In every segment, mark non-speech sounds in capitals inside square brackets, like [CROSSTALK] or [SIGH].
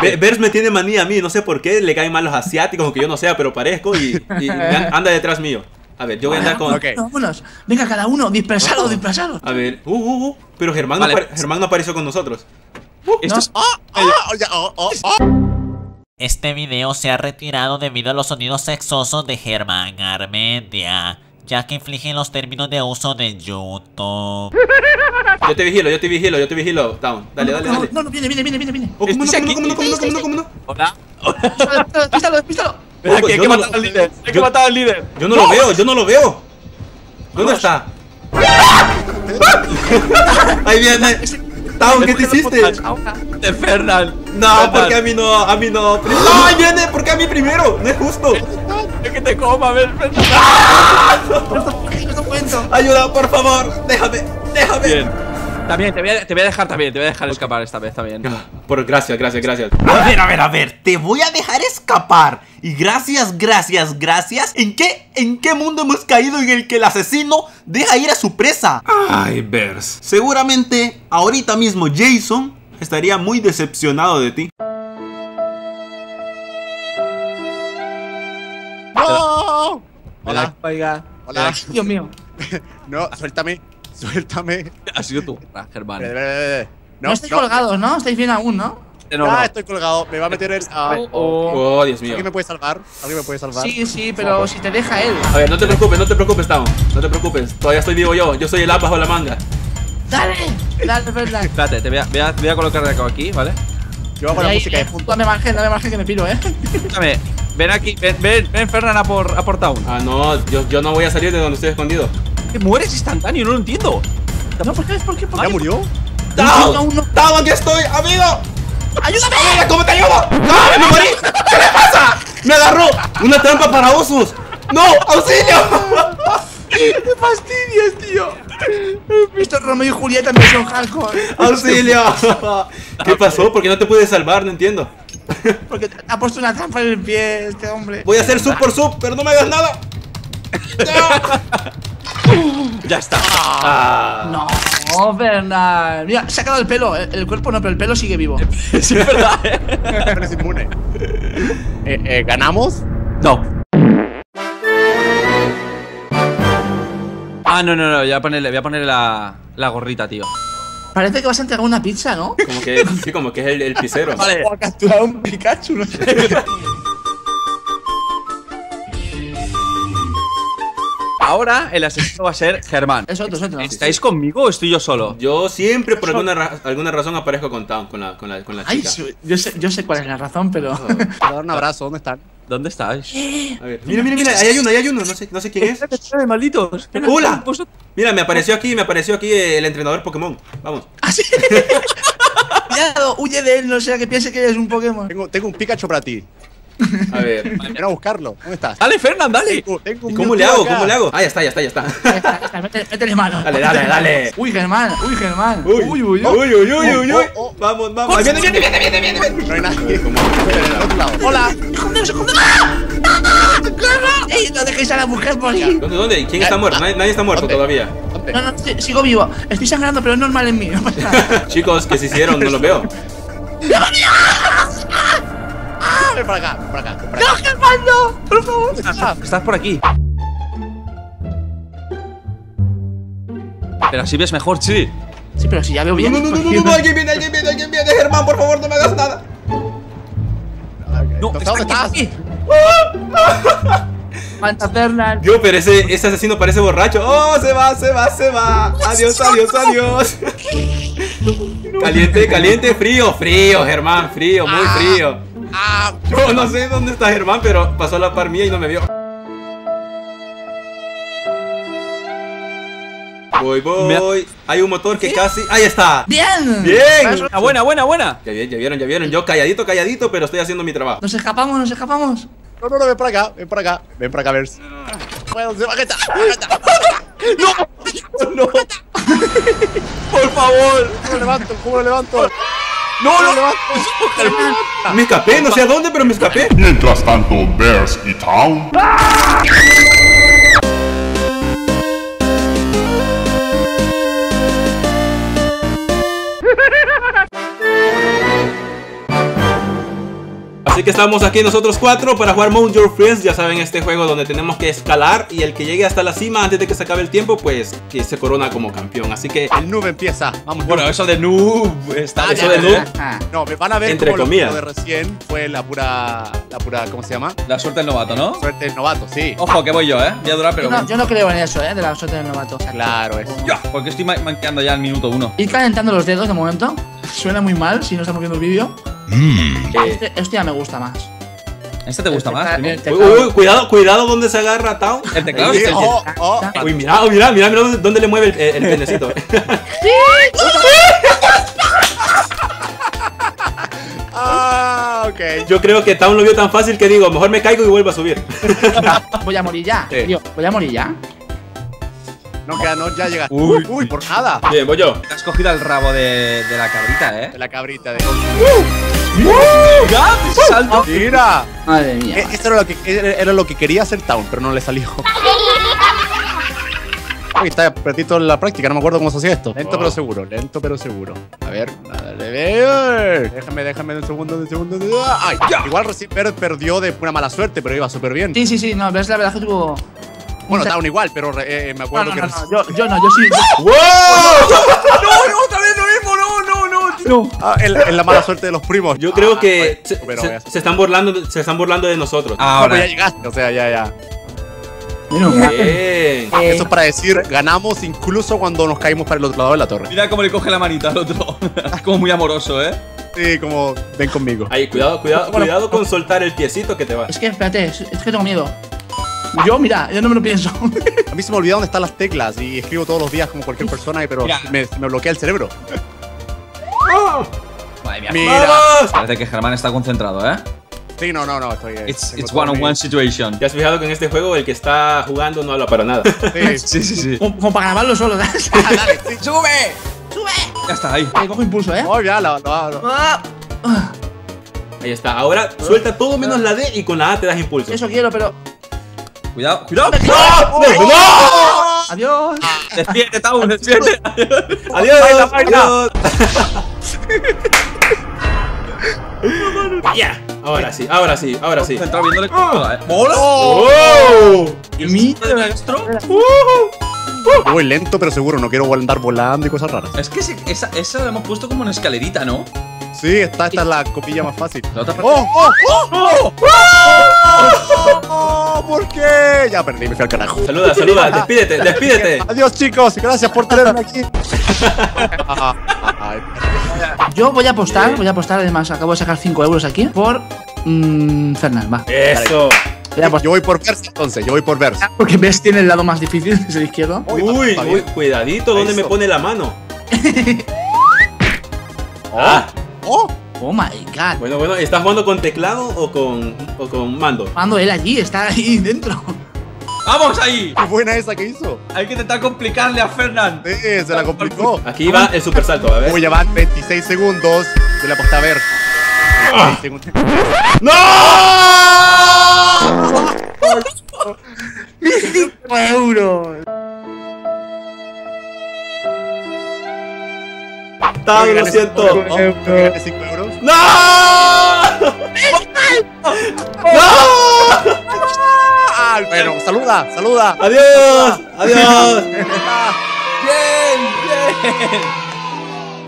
Bers me tiene manía a mí, no sé por qué, le caen mal los asiáticos, aunque yo no sea, pero parezco y, y anda detrás mío. A ver, yo voy a andar con... Ok. Vámonos. Venga, cada uno, dispersalo, dispersalo. A ver, uh, uh, uh, pero Germán, Vale. no, apare- Germán no apareció con nosotros. Esto es... ¡Oh! ¡Oh! ya, oh, oh, oh. Este video se ha retirado debido a los sonidos sexosos de Germán Armentia, ya que infligen los términos de uso de YouTube. Yo te vigilo, yo te vigilo, yo te vigilo. Down, dale, dale, no, dale. No, no, viene, viene, viene, viene, viene. Oh, ¿cómo no, Estoy cómo no, cómo no, cómo no, cómo no, cómo no? Hola. Despístalo, despístalo, hay yo que no matar lo- al líder. Hay que matar al líder. Yo no lo veo, yo no lo veo. ¿Dónde está? [LAUGHS] Ahí viene. ¿Qué te hiciste? De Fernal. No, porque a mí no, a mí no. No, [GASPS] ahí viene, porque a mí primero. No es justo. Es que te coma, Fernal. Cuento. [LAUGHS] Ayuda, por favor. Déjame, déjame. Bien. También, te voy, a, te voy a dejar también, te voy a dejar escapar esta vez también. Ah, Por gracias, gracias, gracias. A ver, a ver, a ver, te voy a dejar escapar. Y gracias, gracias, gracias. ¿En qué, en qué mundo hemos caído en el que el asesino deja ir a su presa? Ay, Bers. Seguramente, ahorita mismo Jason estaría muy decepcionado de ti. ¡No! Hola, Oiga. hola. Dios mío. [LAUGHS] No, suéltame. [LAUGHS] Suéltame. Ha sido tú, Germán. Ve, ve, ve, ve. No, estáis colgados, ¿no? Estáis bien aún, ¿no? No, no. Ah, estoy colgado. Me va a meter el. ah, Oh, Dios mío. ¿Alguien me puede salvar? ¿Alguien me puede salvar? Sí, sí, pero si te deja él. A ver, no te preocupes, no te preocupes, Down. No te preocupes. Todavía estoy vivo yo. Yo soy el as bajo la manga. Dale, dale, verdad. Espérate, te voy a, voy a, voy a colocar de acá aquí, ¿vale? Yo hago la música de punto. Dame margen, dame margen que me piro, ¿eh? Escúchame, ven aquí, ven, ven, ven Fernán a por, a por Town. Ah, no, yo, yo no voy a salir de donde estoy escondido. Que mueres instantáneo, no lo entiendo. No, ¿por qué? ¿Por qué? ¿Por ¿Ya murió? No, no, no. ¡Down, aquí estoy, amigo! ¡Ayúdame! ¡Amiga, cómo te ayudo! ¡No, me morí! ¿Qué le pasa? ¡Me agarró! ¡Una trampa para osos! ¡No! ¡Auxilio! ¡Qué fastidias, tío! Esto es Romeo y Julieta en versión hardcore. ¡Auxilio! ¿Qué pasó? ¿Por qué no te pude salvar? No entiendo. Porque te ha puesto una trampa en el pie este hombre. Voy a hacer sub por sub, pero no me hagas nada. Ya está. No, Bernal. Mira, se ha quedado el pelo. El, el cuerpo no, pero el pelo sigue vivo. [LAUGHS] Sí, es verdad, ¿eh? [LAUGHS] Eres inmune. Eh, eh, ¿Ganamos? No. Ah, no, no, no, voy a ponerle, voy a ponerle la, la gorrita, tío. Parece que vas a entregar una pizza, ¿no? Como que, sí, como que es el, el pisero. Vale. O a capturar un Pikachu, no sé. [LAUGHS] Ahora el asesino va a ser Germán. Es otro, es otro. ¿Estáis conmigo o estoy yo solo? Yo siempre, por alguna, ra- alguna razón, aparezco con Town, con la, con la, con la Ay, chica. yo sé, yo sé cuál es la razón, pero. Voy a [LAUGHS] dar un abrazo. ¿Dónde están? ¿Dónde estáis? A ver, mira, mira, mira, ahí hay uno, ahí hay uno, no sé, no sé quién es. ¡Espérate, malditos! ¡Hola! Mira, me apareció aquí, me apareció aquí el entrenador Pokémon. Vamos. [LAUGHS] Así. [LAUGHS] Cuidado, huye de él, no sea que piense que eres un Pokémon. Tengo, tengo un Pikachu para ti. [LAUGHS] A ver. Ven a buscarlo. ¿Dónde estás? Dale, Fernán, dale. Tengo, tengo un ¿Y cómo le hago? acá. ¿Cómo le hago? Ah, ya está, ya está, ya está. Ya está, ya está, métele, métele mano. Dale, dale, dale. Uy, Germán, uy, Germán. Uy, uy, uy. uy, uy, uy, uy, uy. Oh, oh. Vamos, vamos. Ahí Viene, viene, viene, viene, viene, viene. No hay nadie. Hola. ¡Ey, no dejéis a la mujer morir! ¿Dónde, dónde? ¿Quién está muerto? Nadie, nadie está muerto ¿Dónde? todavía. ¿Dónde? No, no, sigo vivo. Estoy sangrando, pero es normal en mí. No pasa nada. Chicos, ¿qué se hicieron? No lo veo. [LAUGHS] Ah, ven para acá, ven para acá. ven para acá. ¡No, Germán, no! ¡Por favor! ¿Dónde estás? Estás por aquí. Pero así ves mejor, sí. Sí, pero si ya veo No, bien. no, no, no, no, no, alguien viene, alguien viene, alguien viene. Germán, por favor, no me hagas nada. No, ¿Dónde está estás? Aquí. [LAUGHS] Manta Bernal. Yo, pero ese, ese asesino parece borracho. Oh, se va, se va, se va. Adiós, adiós, adiós. [LAUGHS] Caliente, caliente, frío, frío, Germán, frío, muy frío. Ah, Yo no sé dónde está Germán, pero pasó a la par mía y no me vio. Voy, voy. Hay un motor que casi. ¡Ahí está! ¡Bien! ¡Bien! Buena, buena, buena, buena. Ya, ya vieron, ya vieron. Yo calladito, calladito, pero estoy haciendo mi trabajo. Nos escapamos, nos escapamos. no, no, no, ven para acá, ven para acá. Ven para acá, Vers. Bueno, se bajeta, bajeta. [LAUGHS] [LAUGHS] No. Por favor. ¿Cómo lo levanto? ¿Cómo lo levanto? No, ¿Cómo no. levanto? [LAUGHS] Me escapé, no sé a dónde, pero me escapé. Mientras tanto, Bears y Town que estamos aquí nosotros cuatro para jugar Mount Your Friends. Ya saben, este juego donde tenemos que escalar y el que llegue hasta la cima antes de que se acabe el tiempo, pues que se corona como campeón. Así que El noob empieza. Vamos, Bueno, noob. eso de noob está Ah, eso de noob. No, me van a ver Entre como lo- comillas. lo de recién fue la pura. La pura. ¿Cómo se llama? La suerte del novato, ¿no? Suerte del novato, sí. Ojo, que voy yo, ¿eh? Voy a durar, pero... Yo no, yo no creo en eso, ¿eh? De la suerte del novato. Claro, es. Ya, porque estoy ma- manqueando ya el minuto uno. Ir calentando los dedos de momento. Suena muy mal si no estamos viendo el vídeo. Eh, Este, este ya me gusta más. ¿Este te gusta más? uy, uy, cuidado, cuidado donde se agarra Tao. El teclado Sí, es el- oh, oh. Uy, mira, oh, mira, mira, mira dónde, le mueve el, el, penecito. [LAUGHS] Ah, ok. Yo creo que Tao lo vio tan fácil que digo, mejor me caigo y vuelvo a subir. [LAUGHS] Voy a morir ya. Sí. Tío, voy a morir ya. No, queda, no, ya llegaste. Uy. Uy, por nada. Bien, voy yo. Te has cogido el rabo de, de la cabrita, ¿eh? De la cabrita de. ¡Salto! ¡Mira! Madre mía. Eh, Esto era lo que, era lo que quería hacer Town, pero no le salió. [LAUGHS] Uy, está apretito en la práctica, no me acuerdo cómo se hacía esto. Lento pero seguro, lento pero seguro. A ver, dale, ver. Déjame, déjame un segundo, un segundo. Ay, igual recién per- perdió de una mala suerte, pero iba súper bien. Sí, sí, sí, no, ves la verdad que tuvo. Bueno, Town igual, pero eh, me acuerdo no, que. no, no, yo, yo no, yo sí. ¡Wow! [LAUGHS] Ah, en la mala suerte de los primos. Yo creo Ah, que bueno, se, se- están burlando, se están burlando de nosotros. No, Ahora. ya llegaste, o sea, ya, ya. Bien. Eso es para decir, ganamos incluso cuando nos caímos para el otro lado de la torre. Mira cómo le coge la manita al otro. Es [LAUGHS] como muy amoroso, ¿eh? Sí, como, ven conmigo. Ahí, cuidado, cuidado, cuidado con soltar el piecito que te va. Es que, espérate, es, es que tengo miedo. Yo, mira, yo no me lo pienso. A mí se me olvidó dónde están las teclas y escribo todos los días como cualquier persona, pero me, me bloquea el cerebro. Madre mía. Mira. ¡Vamos! Parece que Germán está concentrado, ¿eh? Sí, no, no, no, estoy. It's, tengo it's todo one on one situation. ¿Te has fijado que en este juego el que está jugando no habla para nada? [LAUGHS] Sí, Sí, sí, sí. como, como para grabarlo solo, ¿sabes? [LAUGHS] dale, sí. ¡Sube! Ya está, ahí. Eh, cojo impulso, ¿eh? Oh, ya, lo, lo- lo- Ah, ah, Ahí está. Ahora suelta todo menos la D y con la A te das impulso. Eso quiero, pero. Cuidado, cuidado. ¡No! Adiós. Despierte, Tau, despierte. ¡Adiós! Baila, baila. ¡Adiós! Ya. Ahora sí, ahora sí, ahora sí. Concentrado viéndole toda, ¿eh? ¡Mola! ¡Oh! ¿Y mi de maestro? Voy lento, pero seguro, no quiero andar volando y cosas raras. Es que ese- esa, esa la hemos puesto como una escalerita, ¿no? Sí, esta, esta es la copilla más fácil. La otra parte- ¡Oh, oh, oh! ¡Oh! ¡Oh! ¿Por qué? Ya perdí, me fui al carajo. Saluda, saluda, despídete, despídete. Adiós, chicos, gracias por tenerme aquí. Yo voy a apostar, voy a apostar, además, acabo de sacar 5 euros aquí por. Mmm. Fernán, va. Eso. Yo voy por Vers entonces, yo voy por Vers. [LAUGHS] Porque ves, tiene el lado más difícil, es el izquierdo. Uy, uy, cuidadito, ¿dónde me pone la mano? [LAUGHS] Ah, ¡Oh! Oh my god. bueno, bueno, ¿estás jugando con teclado o con, o con mando? Cuando él allí, está ahí [LAUGHS] dentro. ¡Vamos ahí! ¡Qué buena esa que hizo! Hay que intentar complicarle a Fernand. Sí, se la complicó. Aquí va el super salto, a ver. Voy a llevar 26 segundos. Yo le aposté a ver. 26 segundos. ¡No! [LAUGHS] 5 euros. Lo siento. ¿No? ¿Que gané 5 euros? ¡No! ¡No! Bueno, saluda, saluda. ¡Adiós! ¡Adiós! [LAUGHS] ¡Bien! ¡Bien!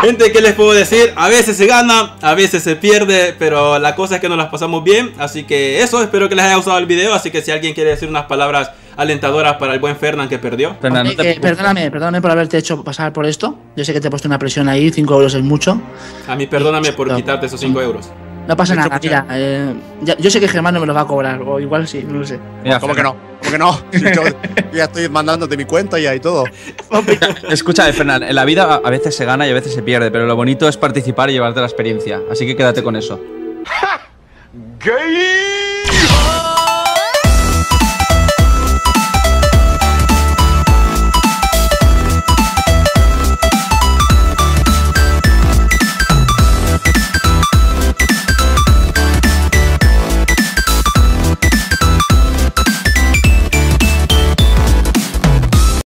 Gente, ¿qué les puedo decir? A veces se gana, a veces se pierde, pero la cosa es que nos las pasamos bien. Así que eso, espero que les haya gustado el video. Así que si alguien quiere decir unas palabras alentadoras para el buen Fernán que perdió. Fernand, no Eh, te eh, perdóname, perdóname por haberte hecho pasar por esto. Yo sé que te he puesto una presión ahí, 5 euros es mucho. A mí perdóname por quitarte esos 5 euros. No pasa nada, escucha. mira. eh, ya- yo sé que Germán no me los va a cobrar, o igual sí, no lo sé. Mira, ¿Cómo que Fernand. no? ¿Cómo que no? Yo, ya estoy mandándote mi cuenta ya y todo. Escucha, Fernand, en la vida a- a veces se gana y a veces se pierde, pero lo bonito es participar y llevarte la experiencia. Así que quédate con eso. Gay!